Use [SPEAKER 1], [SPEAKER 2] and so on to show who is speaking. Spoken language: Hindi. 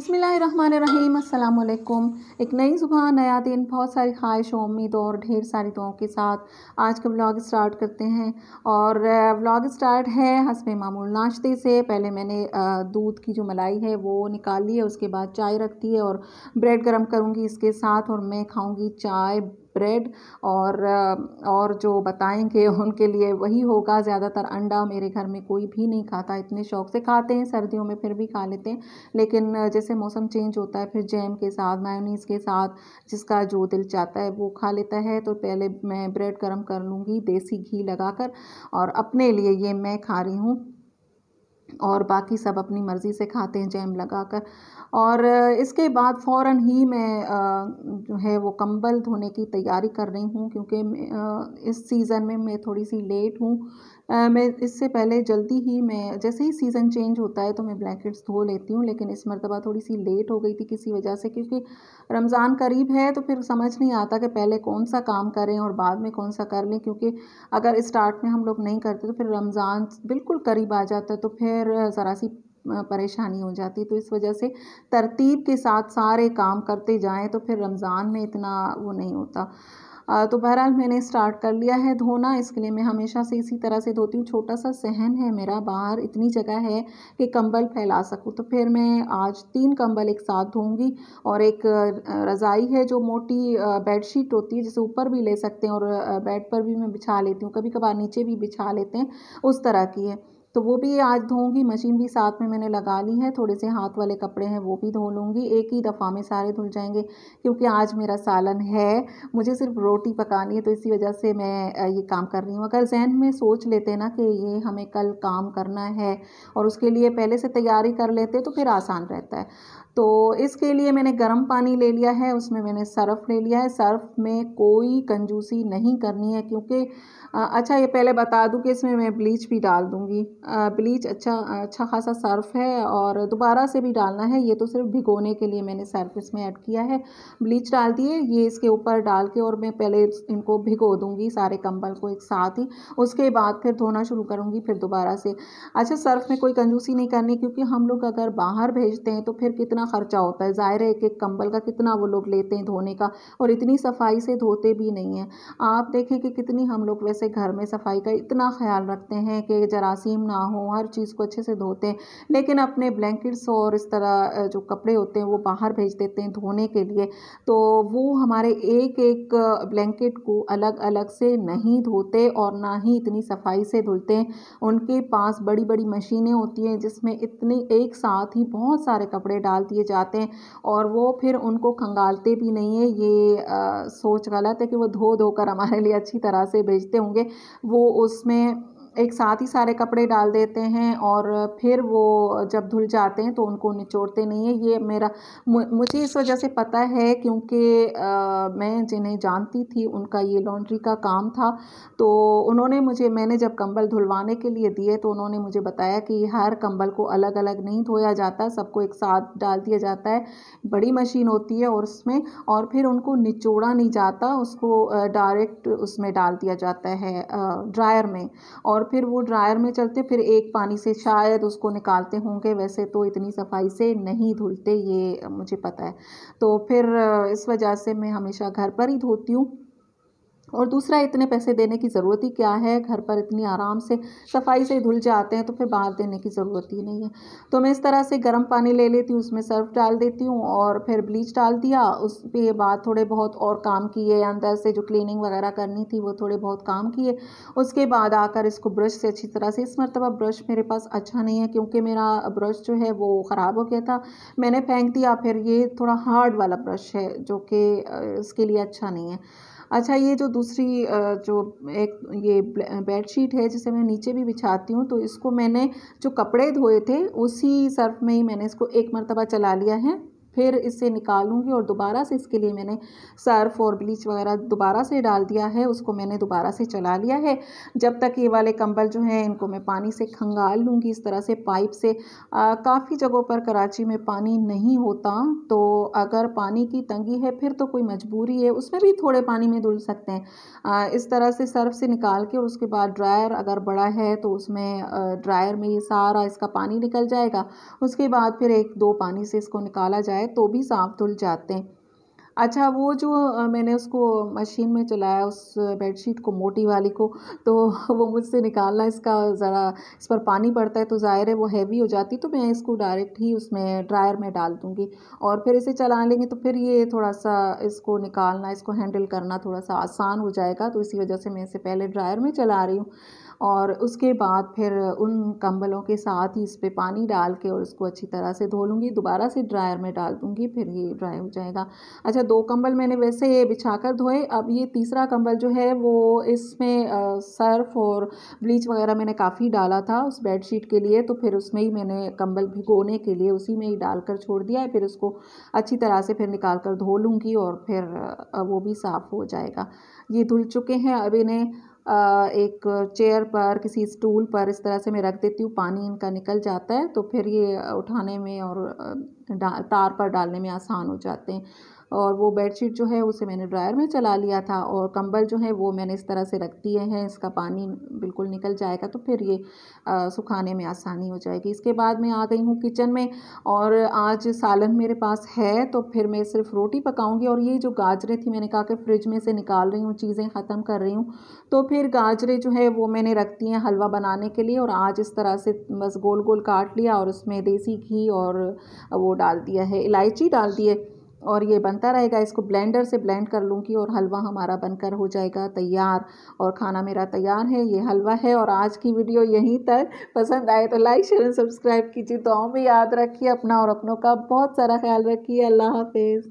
[SPEAKER 1] बिसमीम अल्लाम एक नई सुबह, नया दिन, बहुत सारी ख्वाहिश, उम्मीद और ढेर सारी दुआओं के साथ आज का व्लॉग स्टार्ट करते हैं। और व्लॉग स्टार्ट है हसब मामूल नाश्ते से। पहले मैंने दूध की जो मलाई है वो निकाल ली है, उसके बाद चाय रखती है और ब्रेड गर्म करूँगी इसके साथ और मैं खाऊँगी चाय ब्रेड और और जो बताएँगे उनके लिए वही होगा। ज़्यादातर अंडा मेरे घर में कोई भी नहीं खाता, इतने शौक से खाते हैं, सर्दियों में फिर भी खा लेते हैं। लेकिन जैसे मौसम चेंज होता है, फिर जैम के साथ मायोनीस के साथ जिसका जो दिल चाहता है वो खा लेता है। तो पहले मैं ब्रेड गर्म कर लूँगी, देसी घी लगाकर और अपने लिए ये मैं खा रही हूँ। और बाकी सब अपनी मर्ज़ी से खाते हैं जैम लगाकर। और इसके बाद फ़ौर ही मैं जो है वो कंबल धोने की तैयारी कर रही हूँ क्योंकि इस सीज़न में मैं थोड़ी सी लेट हूँ। मैं इससे पहले जल्दी ही मैं, जैसे ही सीज़न चेंज होता है तो मैं ब्लैंकेट्स धो लेती हूँ, लेकिन इस मरतबा थोड़ी सी लेट हो गई थी किसी वजह से क्योंकि रमज़ान करीब है तो फिर समझ नहीं आता कि पहले कौन सा काम करें और बाद में कौन सा कर लें क्योंकि अगर स्टार्ट में हम लोग नहीं करते तो फिर रमज़ान बिल्कुल करीब आ जाता है तो फिर ज़रा सी परेशानी हो जाती तो इस वजह से तरतीब के साथ सारे काम करते जाएँ तो फिर रमज़ान में इतना वो नहीं होता। तो बहरहाल मैंने स्टार्ट कर लिया है धोना। इसके लिए मैं हमेशा से इसी तरह से धोती हूँ। छोटा सा सहन है मेरा बाहर, इतनी जगह है कि कंबल फैला सकूँ। तो फिर मैं आज तीन कंबल एक साथ धोऊँगी और एक रज़ाई है जो मोटी बेडशीट होती है, जिसे ऊपर भी ले सकते हैं और बेड पर भी मैं बिछा लेती हूँ। कभी कभार नीचे भी बिछा लेते हैं, उस तरह की है। तो वो भी आज धोऊँगी, मशीन भी साथ में मैंने लगा ली है, थोड़े से हाथ वाले कपड़े हैं वो भी धो लूँगी, एक ही दफ़ा में सारे धुल जाएँगे, क्योंकि आज मेरा सालन है, मुझे सिर्फ़ रोटी पकानी है तो इसी वजह से मैं ये काम कर रही हूँ। अगर जहन में सोच लेते ना कि ये हमें कल काम करना है और उसके लिए पहले से तैयारी कर लेते तो फिर आसान रहता है। तो इसके लिए मैंने गर्म पानी ले लिया है, उसमें मैंने सर्फ़ ले लिया है। सर्फ़ में कोई कंजूसी नहीं करनी है क्योंकि अच्छा ये पहले बता दूँ कि इसमें मैं ब्लीच भी डाल दूँगी। ब्लीच अच्छा अच्छा खासा सर्फ़ है और दोबारा से भी डालना है। ये तो सिर्फ़ भिगोने के लिए मैंने सर्फ इसमें ऐड किया है। ब्लीच डाल दिए ये इसके ऊपर डाल के और मैं पहले इनको भिगो दूँगी सारे कंबल को एक साथ ही। उसके बाद फिर धोना शुरू करूँगी फिर दोबारा से। अच्छा सर्फ़ में कोई कंजूसी नहीं करनी क्योंकि हम लोग अगर बाहर भेजते हैं तो फिर कितना ख़र्चा होता है। ज़ाहिर है, एक एक कंबल का कितना वो लोग लेते हैं धोने का और इतनी सफ़ाई से धोते भी नहीं हैं। आप देखें कि कितनी हम लोग वैसे घर में सफ़ाई का इतना ख्याल रखते हैं कि जरासीम ना हो, हर चीज़ को अच्छे से धोते हैं। लेकिन अपने ब्लैंकेट्स और इस तरह जो कपड़े होते हैं वो बाहर भेज देते हैं धोने के लिए। तो वो हमारे एक एक ब्लैंकेट को अलग अलग से नहीं धोते और ना ही इतनी सफ़ाई से धुलते हैं। उनके पास बड़ी बड़ी मशीनें होती हैं जिसमें इतनी एक साथ ही बहुत सारे कपड़े डाल दिए जाते हैं और वो फिर उनको खंगालते भी नहीं है। ये आ, सोच गलत है कि वो धो धो कर हमारे लिए अच्छी तरह से भेजते होंगे। वो उसमें एक साथ ही सारे कपड़े डाल देते हैं और फिर वो जब धुल जाते हैं तो उनको निचोड़ते नहीं है। ये मेरा मुझे इस वजह से पता है क्योंकि मैं जिन्हें जानती थी उनका ये लॉन्ड्री का काम था। तो उन्होंने मुझे, मैंने जब कंबल धुलवाने के लिए दिए तो उन्होंने मुझे बताया कि हर कंबल को अलग अलग नहीं धोया जाता, सबको एक साथ डाल दिया जाता है। बड़ी मशीन होती है और उसमें, और फिर उनको निचोड़ा नहीं जाता, उसको डायरेक्ट उसमें डाल दिया जाता है ड्रायर में। और और फिर वो ड्रायर में चलते, फिर एक पानी से शायद उसको निकालते होंगे। वैसे तो इतनी सफ़ाई से नहीं धुलते, ये मुझे पता है। तो फिर इस वजह से मैं हमेशा घर पर ही धोती हूँ। और दूसरा, इतने पैसे देने की ज़रूरत ही क्या है? घर पर इतनी आराम से सफ़ाई से धुल जाते हैं तो फिर बाहर देने की ज़रूरत ही नहीं है। तो मैं इस तरह से गर्म पानी ले लेती हूँ, उसमें सर्फ डाल देती हूँ और फिर ब्लीच डाल दिया। उस पर बाद थोड़े बहुत और काम किए, अंदर से जो क्लीनिंग वगैरह करनी थी वो थोड़े बहुत काम किए। उसके बाद आकर इसको ब्रश से अच्छी तरह से, इस मरतबा ब्रश मेरे पास अच्छा नहीं है क्योंकि मेरा ब्रश जो है वो ख़राब हो गया था। मैंने फेंक दिया, फिर ये थोड़ा हार्ड वाला ब्रश है जो कि इसके लिए अच्छा नहीं है। अच्छा ये जो दूसरी जो एक ये बेडशीट है, जिसे मैं नीचे भी बिछाती हूँ तो इसको मैंने जो कपड़े धोए थे, उसी सर्फ में ही मैंने इसको एक मरतबा चला लिया है। फिर इसे निकालूँगी और दोबारा से इसके लिए मैंने सर्फ और ब्लीच वगैरह दोबारा से डाल दिया है, उसको मैंने दोबारा से चला लिया है। जब तक ये वाले कंबल जो हैं, इनको मैं पानी से खंगाल लूँगी इस तरह से पाइप से। काफ़ी जगहों पर कराची में पानी नहीं होता तो अगर पानी की तंगी है, फिर तो कोई मजबूरी है, उसमें भी थोड़े पानी में धुल सकते हैं। इस तरह से सर्फ से निकाल के और उसके बाद ड्रायर अगर बड़ा है तो उसमें ड्रायर में ये सारा इसका पानी निकल जाएगा। उसके बाद फिर एक दो पानी से इसको निकाला जाए तो भी सांप धुल जाते हैं। अच्छा वो जो मैंने उसको मशीन में चलाया, उस बेडशीट को, मोटी वाली को तो वो मुझसे निकालना, इसका ज़रा, इस पर पानी पड़ता है तो ज़ाहिर है वो हैवी हो जाती तो मैं इसको डायरेक्ट ही उसमें ड्रायर में डाल दूँगी। और फिर इसे चला लेंगे तो फिर ये थोड़ा सा इसको निकालना, इसको हैंडल करना थोड़ा सा आसान हो जाएगा तो इसी वजह से मैं इसे पहले ड्रायर में चला रही हूँ। और उसके बाद फिर उन कंबलों के साथ ही इस पर पानी डाल के और इसको अच्छी तरह से धो लूँगी। दोबारा से ड्रायर में डाल दूँगी, फिर ये ड्राई हो जाएगा। अच्छा दो कंबल मैंने वैसे ये बिछा कर धोए। अब ये तीसरा कंबल जो है वो इसमें सर्फ और ब्लीच वगैरह मैंने काफ़ी डाला था उस बेडशीट के लिए तो फिर उसमें ही मैंने कंबल भिगोने के लिए उसी में ही डाल कर छोड़ दिया है। फिर उसको अच्छी तरह से फिर निकाल कर धो लूँगी और फिर वो भी साफ़ हो जाएगा। ये धुल चुके हैं। अब इन्हें एक चेयर पर, किसी स्टूल पर इस तरह से मैं रख देती हूँ, पानी इनका निकल जाता है तो फिर ये उठाने में और तार पर डालने में आसान हो जाते हैं। और वो बेडशीट जो है उसे मैंने ड्रायर में चला लिया था और कंबल जो है वो मैंने इस तरह से रख दिए हैं, इसका पानी बिल्कुल निकल जाएगा तो फिर ये सुखाने में आसानी हो जाएगी। इसके बाद मैं आ गई हूँ किचन में और आज सालन मेरे पास है तो फिर मैं सिर्फ़ रोटी पकाऊँगी और ये जो गाजरें थी मैंने कहा कि फ्रिज में से निकाल रही हूँ, चीज़ें ख़त्म कर रही हूँ। तो फिर गाजरें जो है वो मैंने रख दी हैं हलवा बनाने के लिए और आज इस तरह से बस गोल गोल काट लिया और उसमें देसी घी और वो डाल दिया है, इलायची डाल दी है। और ये बनता रहेगा। इसको ब्लेंडर से ब्लेंड कर लूँगी और हलवा हमारा बनकर हो जाएगा तैयार। और खाना मेरा तैयार है, ये हलवा है और आज की वीडियो यहीं तक। पसंद आए तो लाइक, शेयर एंड सब्सक्राइब कीजिए। तो भी याद रखिए अपना और अपनों का बहुत सारा ख्याल रखिए। अल्लाह हाफिज़।